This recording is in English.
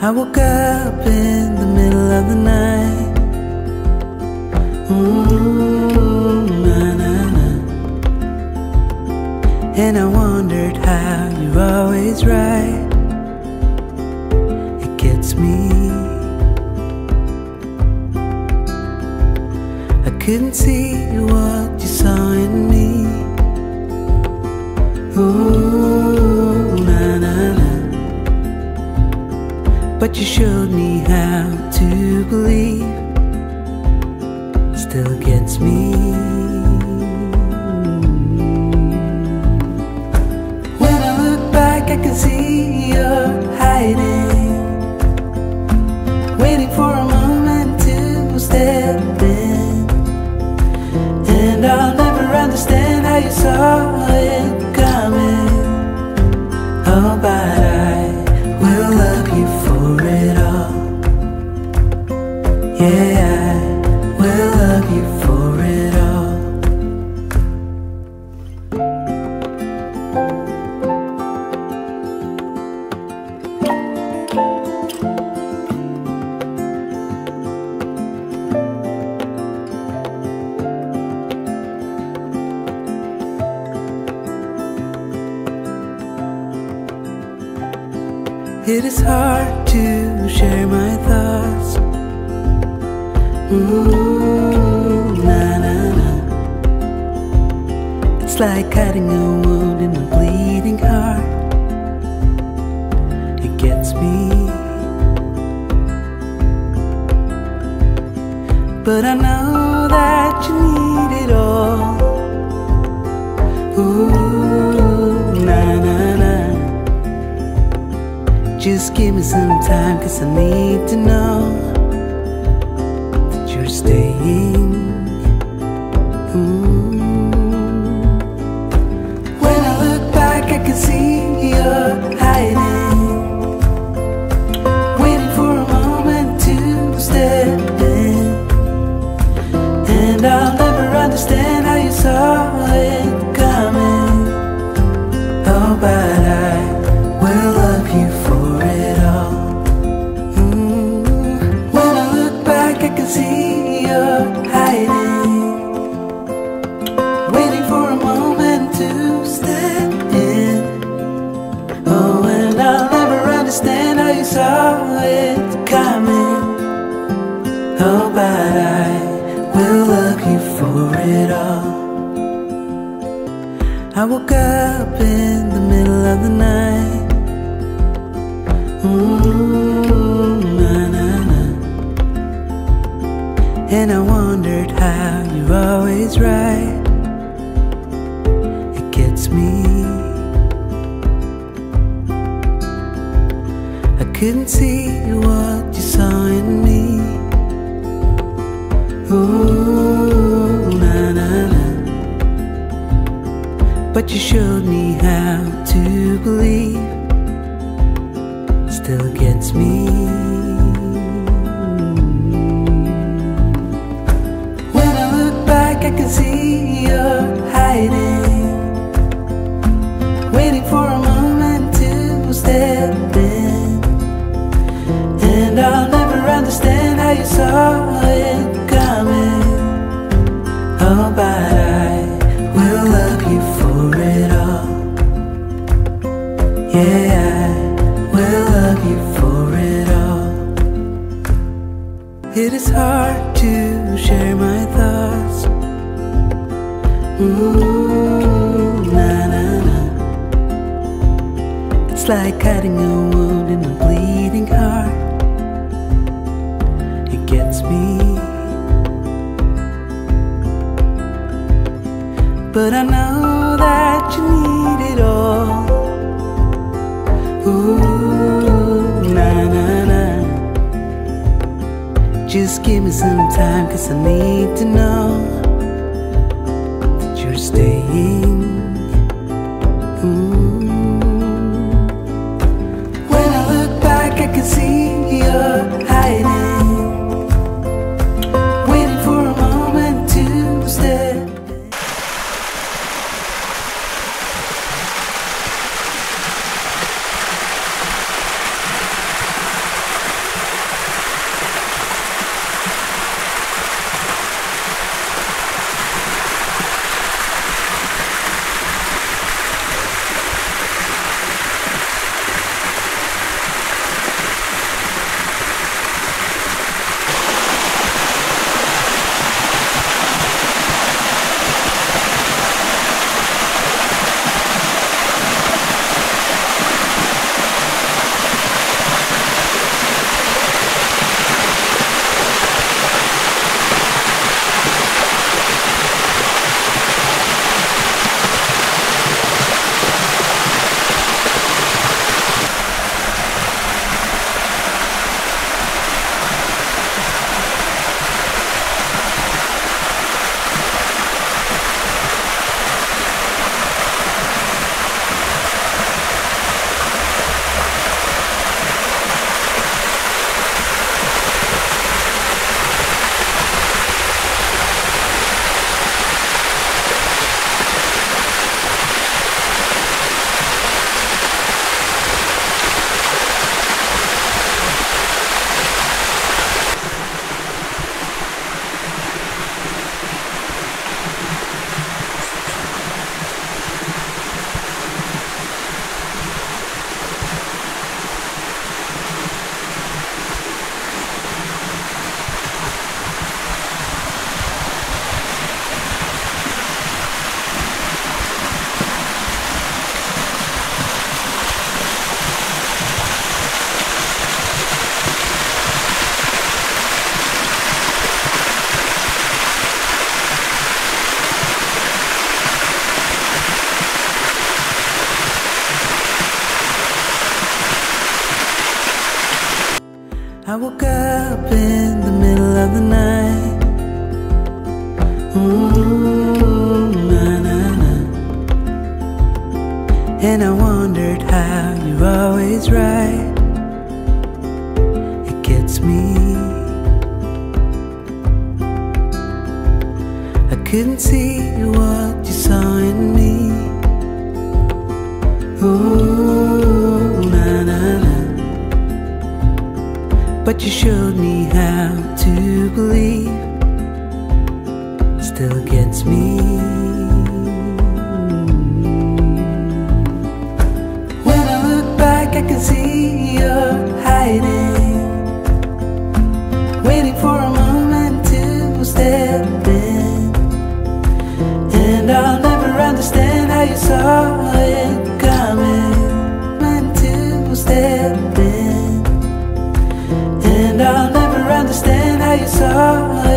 I woke up in the middle of the night. Ooh, na, na, na. And I wondered how you're always right. It gets me. I couldn't see what you saw in me. But you showed me how to believe. Still gets me. When I look back, I can see you're hiding, waiting for a Yeah, I will love you for it all. It is hard to share my. Ooh. It's like cutting a wound in a bleeding heart. It gets me. But I know that you need it all. Ooh, na na na. Just give me some time, cause I need to know staying. Mm. When I look back, I can see you're hiding, waiting for a moment to step in. And I'll you for it all. I woke up in the middle of the night. Ooh, na na na. And I wondered how you're always right. It gets me. I couldn't see But you showed me how to believe. Still gets me. When I look back, I can see you're hard to share my thoughts. Ooh, na na na. It's like cutting a wound in a bleeding heart. It gets me. But I know Just give me some time, cause I need to know that you're staying. I woke up in the middle of the night. Ooh, na, na, na. And I wondered how you're always right. It gets me. I couldn't see what you saw in me. But you showed me how to believe. Still gets me. When I look back, I can see you're hiding, waiting for a never